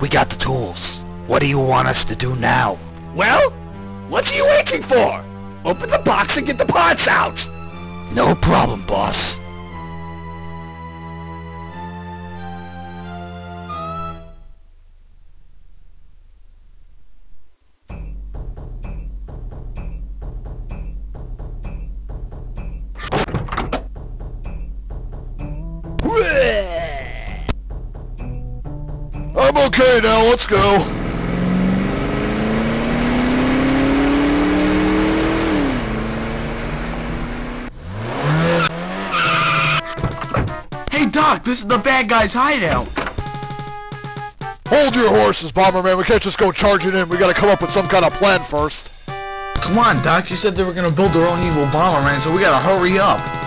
We got the tools. What do you want us to do now? Well, what are you waiting for? Open the box and get the parts out! No problem, boss. Okay now, let's go. Hey Doc, this is the bad guy's hideout. Hold your horses, Bomberman. We can't just go charging in. We gotta come up with some kind of plan first. Come on, Doc, you said they were gonna build their own evil Bomberman, so we gotta hurry up.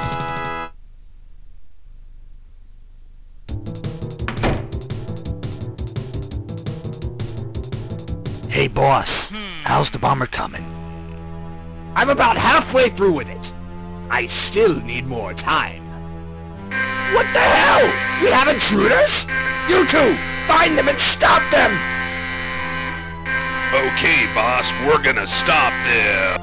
Hey, boss. How's the bomber coming? I'm about halfway through with it. I still need more time. What the hell? We have intruders? You two, find them and stop them! Okay, boss, we're gonna stop them.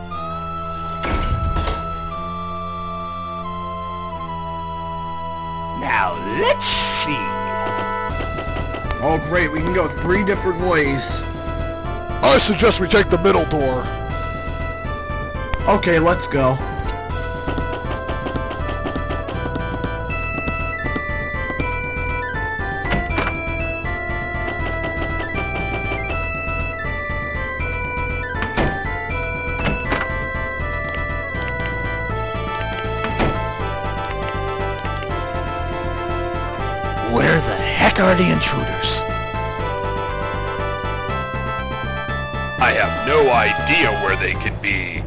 Now, let's see. Oh great, we can go three different ways. I suggest we take the middle door. Okay, let's go. Where the heck are the intruders? Have no idea where they could be.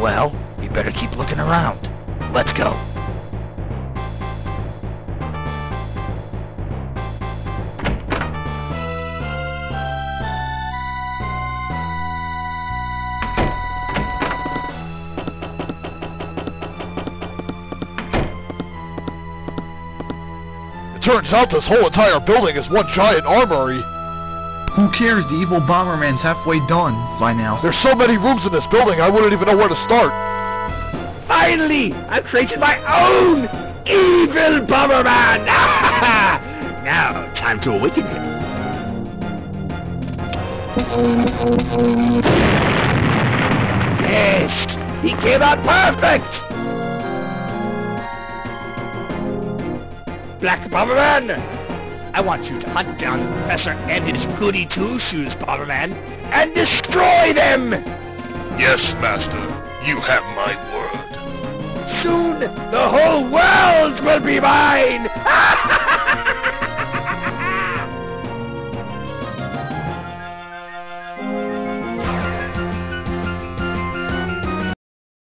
Well, we better keep looking around. Let's go. It turns out this whole entire building is one giant armory. Who cares? The evil Bomberman's halfway done by now. There's so many rooms in this building, I wouldn't even know where to start. Finally, I've created my own evil Bomberman! now, time to awaken him. Yes, he came out perfect! Black Bomberman, I want you to hunt down the Professor and his goody two-shoes, Bomberman, and destroy them! Yes, Master, you have my word. Soon, the whole world will be mine!